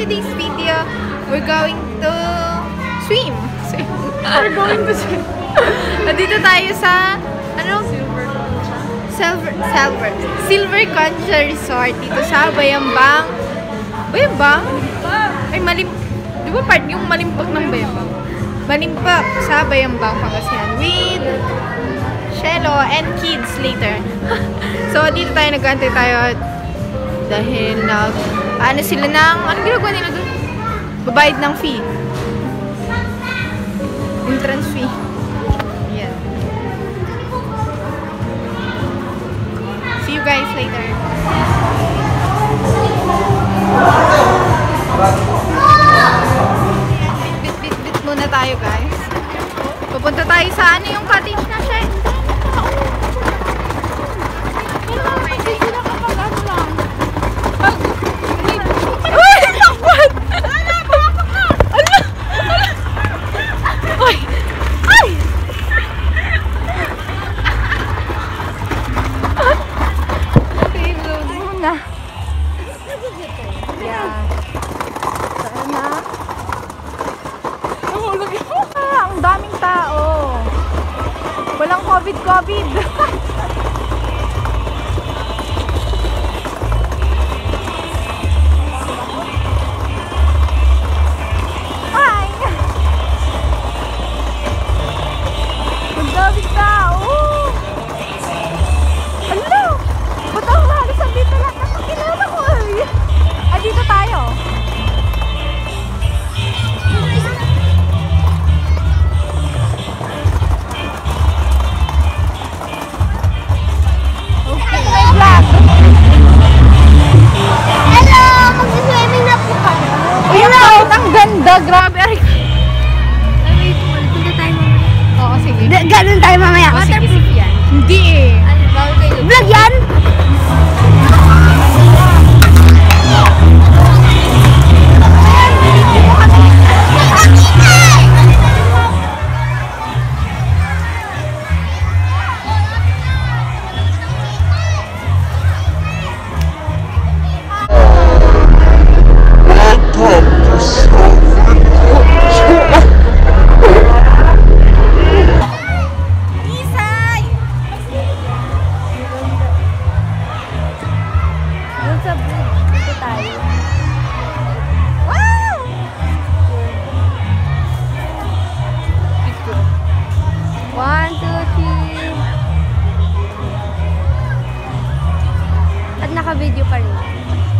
today's video, we're going to swim. Swim. we're going to swim. Nandito tayo sa, ano? Silver, Silver, Silver Concha Resort dito sa Bayambang. Bayambang? Ay, malim... Di ba part yung malimpag ng Bayambang? Malimpag sa Bayambang, Pangasinan. With Shelo and kids later. so, dito tayo nag-antay tayo dahil nag... ano sila ng... Anong ginagawa nila doon? Babayad ng fee. Entrance fee. Yan. See you guys later. Bit, bit, bit muna tayo guys. Pupunta tayo sa ano yung cottage na siya. COVID COVID naka-video ka rin.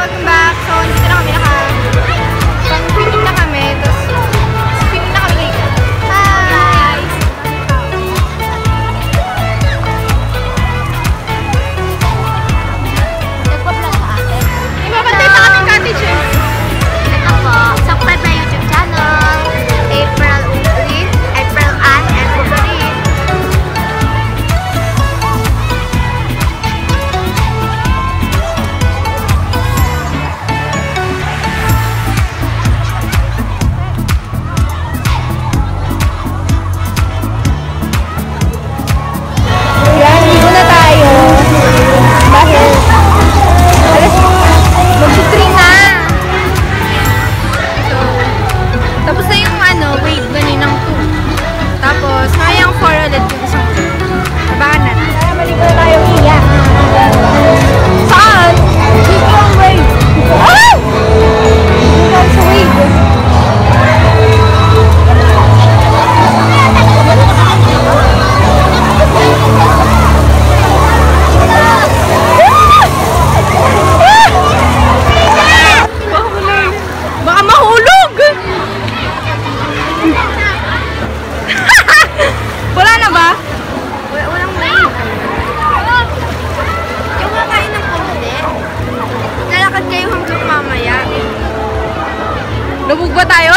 welcome back. Lubog ba tayo?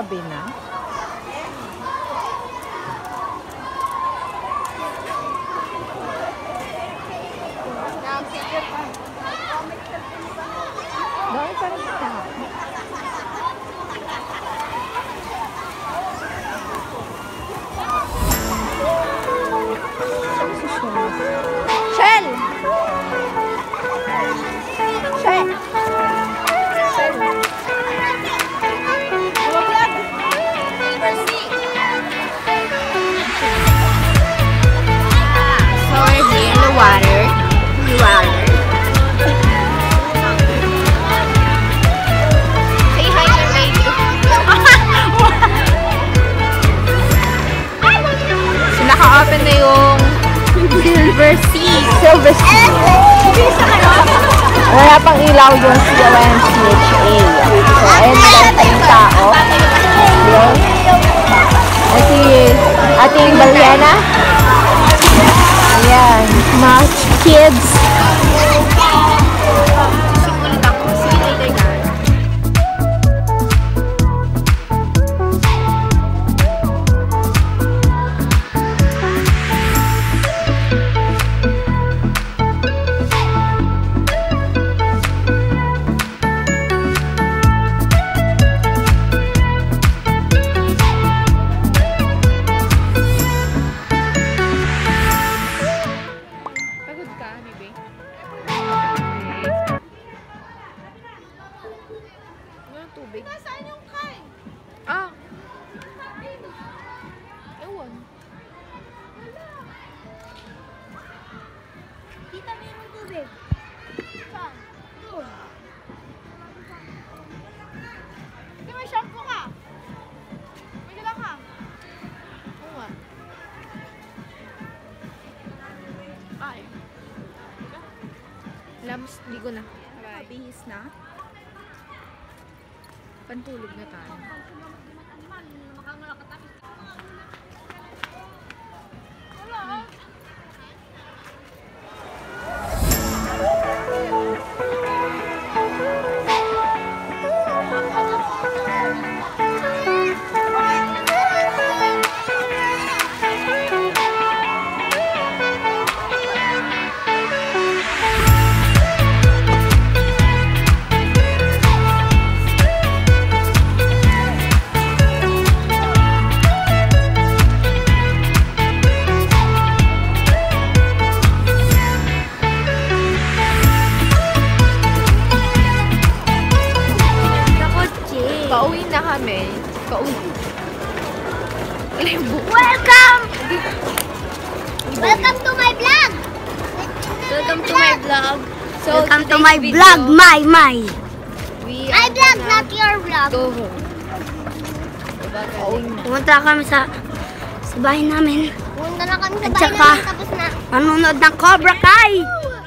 gabi na. Silver Sea. Silver Sea. Eh, eh, ano? Wala pang ilaw ah, eh, yung CONCHA. So, ayun lang tayong tao. Yun. At si ating Baliana. Ayan. Mga kids. Bakit? Saan? Doon. Hindi may shampoo ka. May dala ka. Na. Bye. Bihis na. Pantulog na tayo. So, Welcome to my video, vlog, my, my. My vlog, gonna not your vlog. Go home. Galing? Pumunta kami sa, sa bahay namin. Punta na kami sa bahay namin tapos na. Manunod ng Cobra Kai.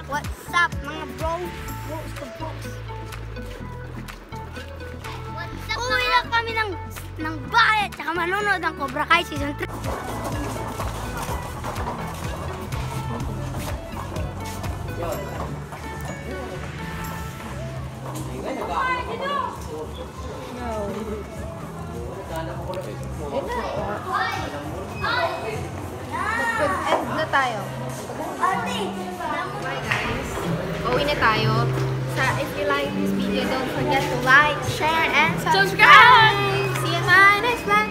What's up, mga bro? Bros to bros. What's up, Uwi na kami ng, ng bahay at saka manunod ng Cobra Kai Season 3. Mag-end na tayo. Bye guys. Pauwi na tayo. Sa, if you like this video, don't forget to like, share, and subscribe. See you in my next vlog.